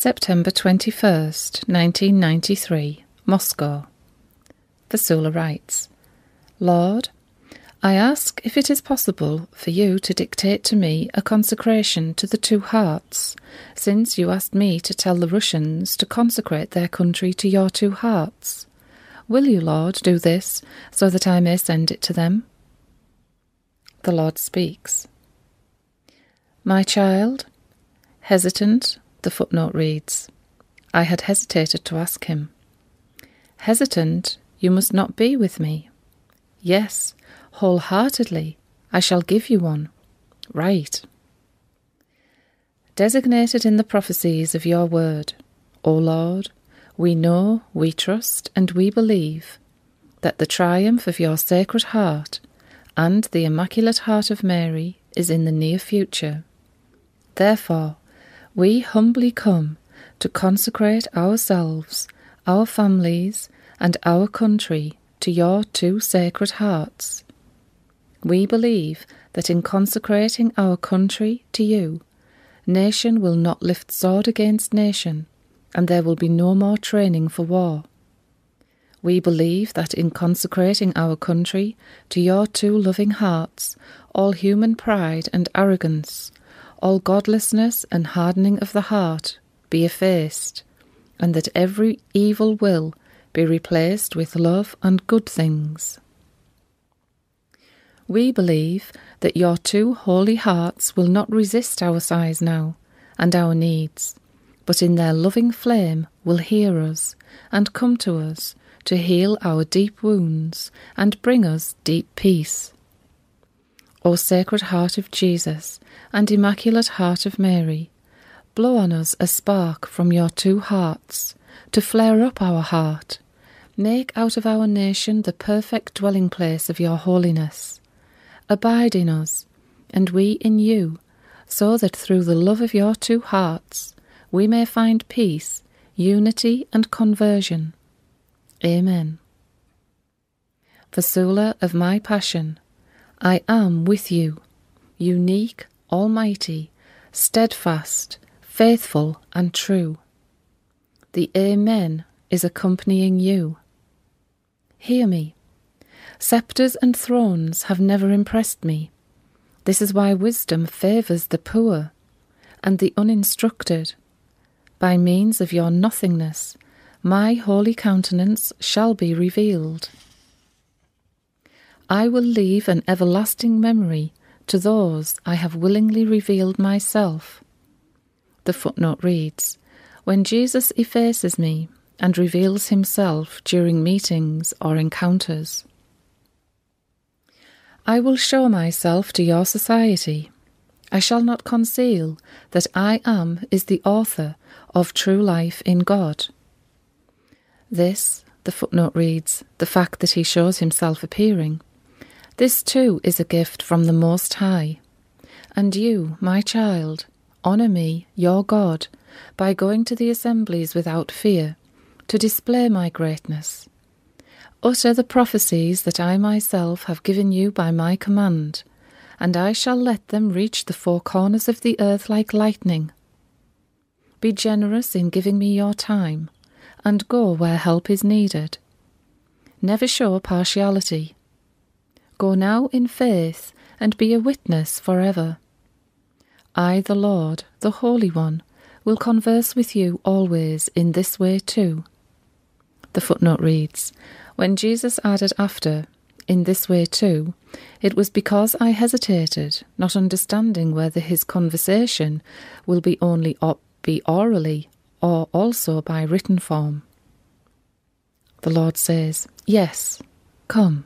September 21st, 1993, Moscow. Vassula writes Lord, I ask if it is possible for you to dictate to me a consecration to the two hearts, since you asked me to tell the Russians to consecrate their country to your two hearts. Will you, Lord, do this so that I may send it to them? The Lord speaks. My child, hesitant, the footnote reads I had hesitated to ask him. Hesitant, you must not be with me. Yes, wholeheartedly, I shall give you one. Right. Designated in the prophecies of your word, O Lord, we know, we trust, and we believe that the triumph of your Sacred Heart and the Immaculate Heart of Mary is in the near future. Therefore, we humbly come to consecrate ourselves, our families, and our country to your two sacred hearts. We believe that in consecrating our country to you, nation will not lift sword against nation, and there will be no more training for war. We believe that in consecrating our country to your two loving hearts, all human pride and arrogance, all godlessness and hardening of the heart be effaced, and that every evil will be replaced with love and good things. We believe that your two holy hearts will not resist our sighs now and our needs, but in their loving flame will hear us and come to us to heal our deep wounds and bring us deep peace. O Sacred Heart of Jesus and Immaculate Heart of Mary, blow on us a spark from your two hearts to flare up our heart. Make out of our nation the perfect dwelling place of your holiness. Abide in us, and we in you, so that through the love of your two hearts we may find peace, unity, and conversion. Amen. Vassula of my passion, I am with you, unique, almighty, steadfast, faithful, and true. The Amen is accompanying you. Hear me. Sceptres and thrones have never impressed me. This is why wisdom favours the poor and the uninstructed. By means of your nothingness, my holy countenance shall be revealed. I will leave an everlasting memory to those I have willingly revealed myself. The footnote reads When Jesus effaces me and reveals himself during meetings or encounters, I will show myself to your society. I shall not conceal that I am is the author of true life in God. This, the footnote reads, the fact that he shows himself appearing, this too is a gift from the Most High. And you, my child, honour me, your God, by going to the assemblies without fear, to display my greatness. Utter the prophecies that I myself have given you by my command, and I shall let them reach the four corners of the earth like lightning. Be generous in giving me your time, and go where help is needed. Never show partiality Go now in faith and be a witness forever. I, the Lord, the Holy One, will converse with you always in this way too. The footnote reads When Jesus added after, in this way too, it was because I hesitated, not understanding whether his conversation will be only op- be orally or also by written form. The Lord says, Yes, come.